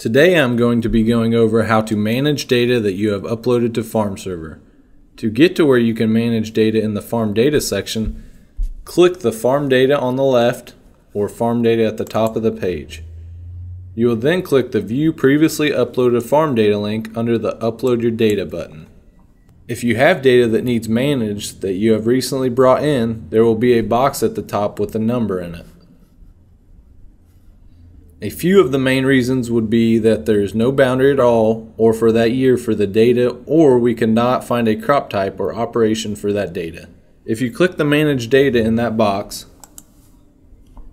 Today I'm going to be going over how to manage data that you have uploaded to FarmServer. To get to where you can manage data in the Farm Data section, click the Farm Data on the left or Farm Data at the top of the page. You will then click the View Previously Uploaded Farm Data link under the Upload Your Data button. If you have data that needs managed that you have recently brought in, there will be a box at the top with a number in it. A few of the main reasons would be that there is no boundary at all or for that year for the data or we cannot find a crop type or operation for that data. If you click the manage data in that box,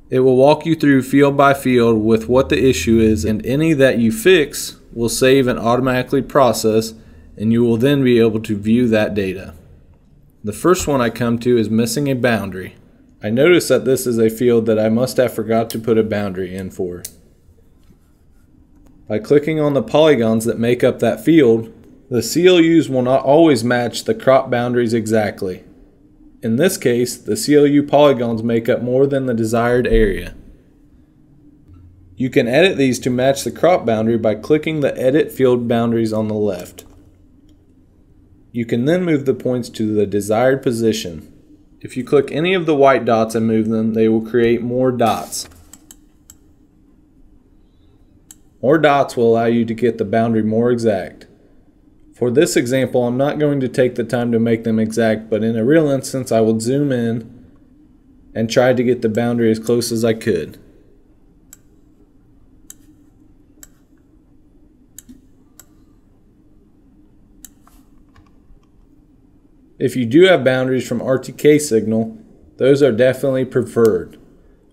it will walk you through field by field with what the issue is and any that you fix will save and automatically process and you will then be able to view that data. The first one I come to is missing a boundary. I notice that this is a field that I must have forgot to put a boundary in for. By clicking on the polygons that make up that field, the CLUs will not always match the crop boundaries exactly. In this case, the CLU polygons make up more than the desired area. You can edit these to match the crop boundary by clicking the Edit Field Boundaries on the left. You can then move the points to the desired position. If you click any of the white dots and move them, they will create more dots. More dots will allow you to get the boundary more exact. For this example, I'm not going to take the time to make them exact, but in a real instance, I will zoom in and try to get the boundary as close as I could. If you do have boundaries from RTK signal, those are definitely preferred.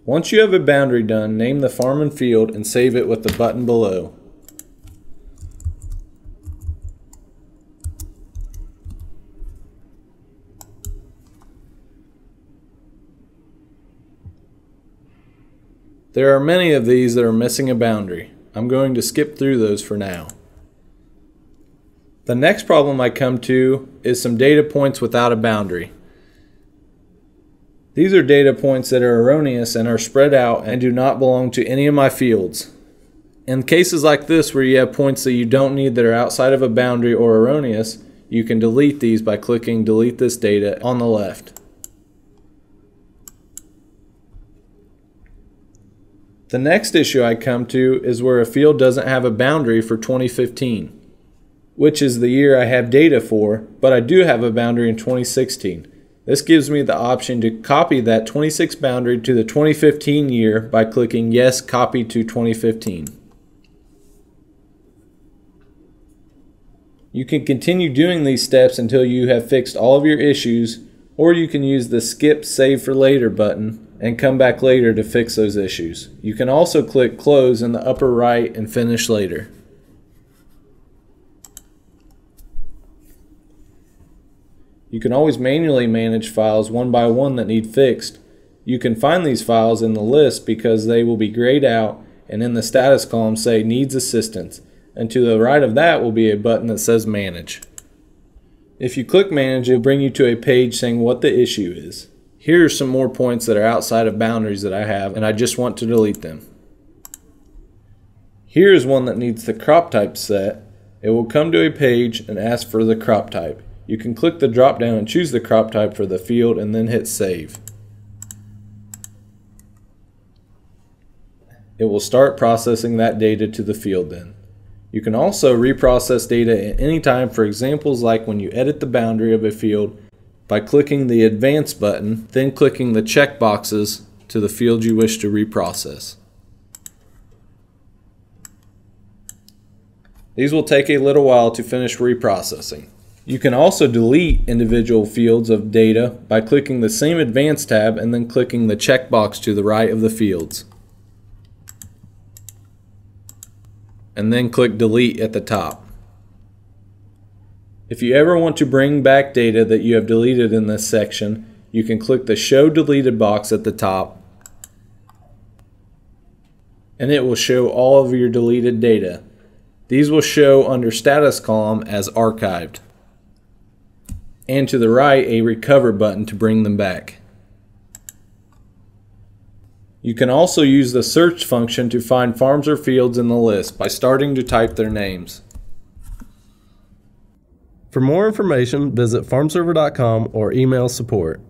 Once you have a boundary done, name the farm and field and save it with the button below. There are many of these that are missing a boundary. I'm going to skip through those for now. The next problem I come to is some data points without a boundary. These are data points that are erroneous and are spread out and do not belong to any of my fields. In cases like this where you have points that you don't need that are outside of a boundary or erroneous, you can delete these by clicking delete this data on the left. The next issue I come to is where a field doesn't have a boundary for 2015, which is the year I have data for, but I do have a boundary in 2016. This gives me the option to copy that 26 boundary to the 2015 year by clicking Yes, Copy to 2015. You can continue doing these steps until you have fixed all of your issues, or you can use the Skip Save for Later button and come back later to fix those issues. You can also click Close in the upper right and Finish later. You can always manually manage files one by one that need fixed. You can find these files in the list because they will be grayed out and in the status column say needs assistance and to the right of that will be a button that says manage. If you click manage it will bring you to a page saying what the issue is. Here are some more points that are outside of boundaries that I have and I just want to delete them. Here is one that needs the crop type set. It will come to a page and ask for the crop type. You can click the drop down and choose the crop type for the field and then hit save. It will start processing that data to the field then. You can also reprocess data at any time for examples like when you edit the boundary of a field by clicking the Advance button, then clicking the check boxes to the field you wish to reprocess. These will take a little while to finish reprocessing. You can also delete individual fields of data by clicking the same Advanced tab and then clicking the checkbox to the right of the fields. And then click Delete at the top. If you ever want to bring back data that you have deleted in this section, you can click the Show Deleted box at the top and it will show all of your deleted data. These will show under Status column as archived and to the right a recover button to bring them back. You can also use the search function to find farms or fields in the list by starting to type their names. For more information, visit farmserver.com or email support.